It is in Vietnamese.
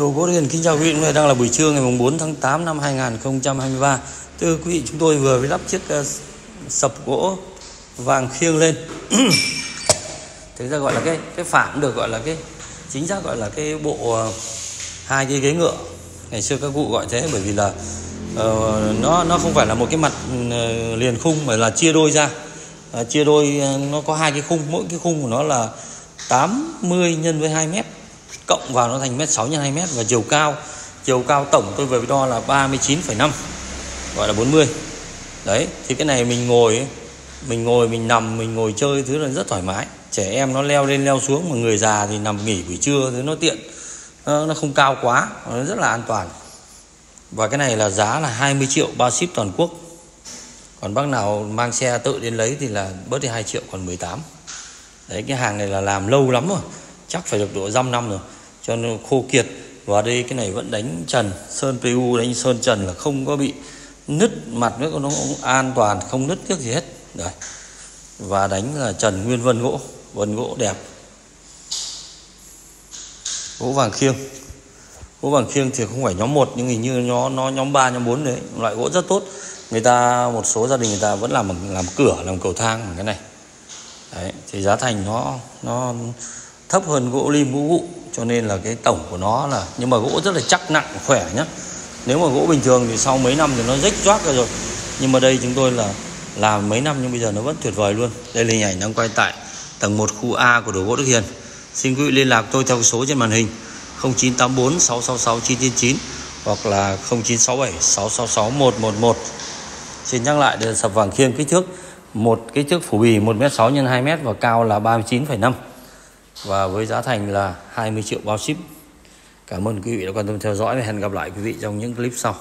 Đồ gỗ Hiền kính chào quý vị, hôm nay đang là buổi trưa ngày 4 tháng 8 năm 2023. Thưa quý vị, chúng tôi vừa mới lắp chiếc uh, sập gỗ vàng khiêng lên. Thế ra gọi là cái cái phản được gọi là cái chính xác gọi là cái bộ uh, hai cái ghế ngựa. Ngày xưa các cụ gọi thế bởi vì là uh, nó nó không phải là một cái mặt uh, liền khung mà là chia đôi ra. Uh, chia đôi uh, nó có hai cái khung, mỗi cái khung của nó là 80 nhân với 2 mét cộng vào nó thành mét 6 x 2 mét và chiều cao chiều cao tổng tôi vừa đo là 39,5 gọi là 40 đấy thì cái này mình ngồi mình ngồi mình nằm mình ngồi chơi thứ là rất thoải mái. Trẻ em nó leo lên leo xuống mà người già thì nằm nghỉ buổi trưa thứ nó tiện nó, nó không cao quá nó rất là an toàn. Và cái này là giá là 20 triệu bao ship toàn quốc. Còn bác nào mang xe tự đến lấy thì là bớt đi 2 triệu còn 18 đấy cái hàng này là làm lâu lắm rồi chắc phải được độ dăm năm rồi. Cho nó khô kiệt. Và đây, cái này vẫn đánh trần. Sơn PU đánh sơn trần là không có bị nứt mặt nữa, nó cũng an toàn, không nứt tiếc gì hết. Đấy. Và đánh là trần nguyên vân gỗ. Vân gỗ đẹp. Gỗ vàng khiêng. Gỗ vàng khiêng thì không phải nhóm 1 nhưng hình như nó nó nhóm 3 nhóm 4 đấy. Loại gỗ rất tốt. Người ta, một số gia đình người ta vẫn làm làm cửa, làm cầu thang cái này. Đấy, thì giá thành nó nó thấp hơn gỗ lim vũ vụ cho nên là cái tổng của nó là nhưng mà gỗ rất là chắc nặng khỏe nhá. Nếu mà gỗ bình thường thì sau mấy năm thì nó rách choác rồi. Nhưng mà đây chúng tôi là làm mấy năm nhưng bây giờ nó vẫn tuyệt vời luôn. Đây là hình ảnh đang quay tại tầng 1 khu A của đồ gỗ Đức Hiền. Xin quý vị liên lạc tôi theo số trên màn hình 0984 666 999 hoặc là 0967 666 111 xin nhắc lại đây là sập vàng khiêng kích thước một kích thước phủ bì 1m6 x 2m và cao là 39,5 và với giá thành là 20 triệu bao ship. Cảm ơn quý vị đã quan tâm theo dõi và hẹn gặp lại quý vị trong những clip sau.